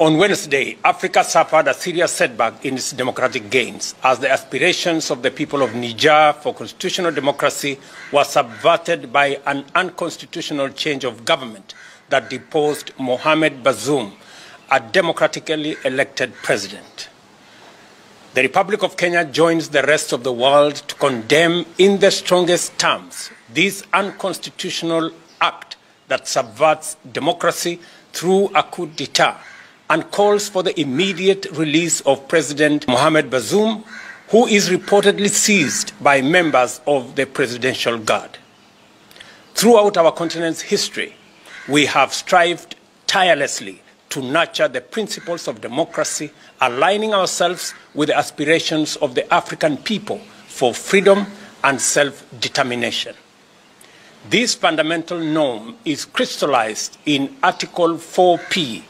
On Wednesday, Africa suffered a serious setback in its democratic gains as the aspirations of the people of Niger for constitutional democracy were subverted by an unconstitutional change of government that deposed Mohamed Bazoum, a democratically elected president. The Republic of Kenya joins the rest of the world to condemn in the strongest terms this unconstitutional act that subverts democracy through a coup d'etat and calls for the immediate release of President Mohamed Bazoum, who is reportedly seized by members of the Presidential Guard. Throughout our continent's history, we have strived tirelessly to nurture the principles of democracy, aligning ourselves with the aspirations of the African people for freedom and self-determination. This fundamental norm is crystallized in Article 4P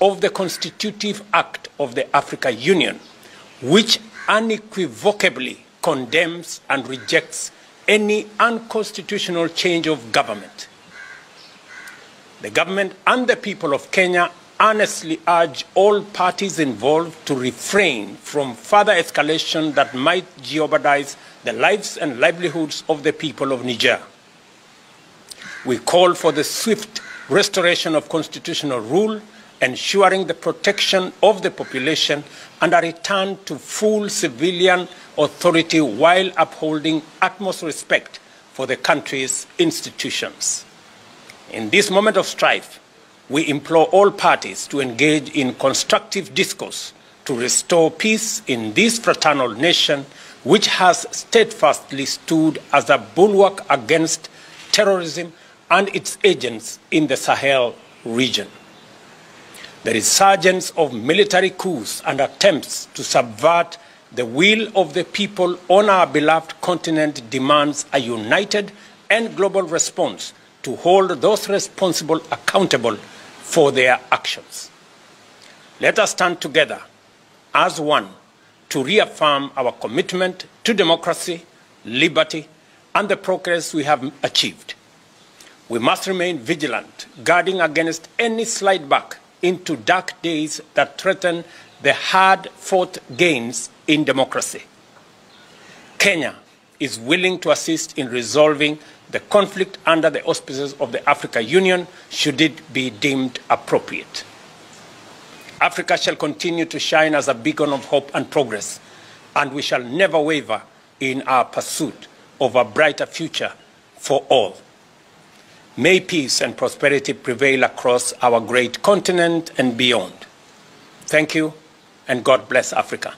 of the Constitutive Act of the Africa Union, which unequivocally condemns and rejects any unconstitutional change of government. The government and the people of Kenya earnestly urge all parties involved to refrain from further escalation that might jeopardize the lives and livelihoods of the people of Niger. We call for the swift restoration of constitutional rule ensuring the protection of the population and a return to full civilian authority while upholding utmost respect for the country's institutions. In this moment of strife, we implore all parties to engage in constructive discourse to restore peace in this fraternal nation, which has steadfastly stood as a bulwark against terrorism and its agents in the Sahel region. The resurgence of military coups and attempts to subvert the will of the people on our beloved continent demands a united and global response to hold those responsible accountable for their actions. Let us stand together as one to reaffirm our commitment to democracy, liberty, and the progress we have achieved. We must remain vigilant, guarding against any slide back into dark days that threaten the hard-fought gains in democracy. Kenya is willing to assist in resolving the conflict under the auspices of the Africa Union should it be deemed appropriate. Africa shall continue to shine as a beacon of hope and progress, and we shall never waver in our pursuit of a brighter future for all. May peace and prosperity prevail across our great continent and beyond. Thank you, and God bless Africa.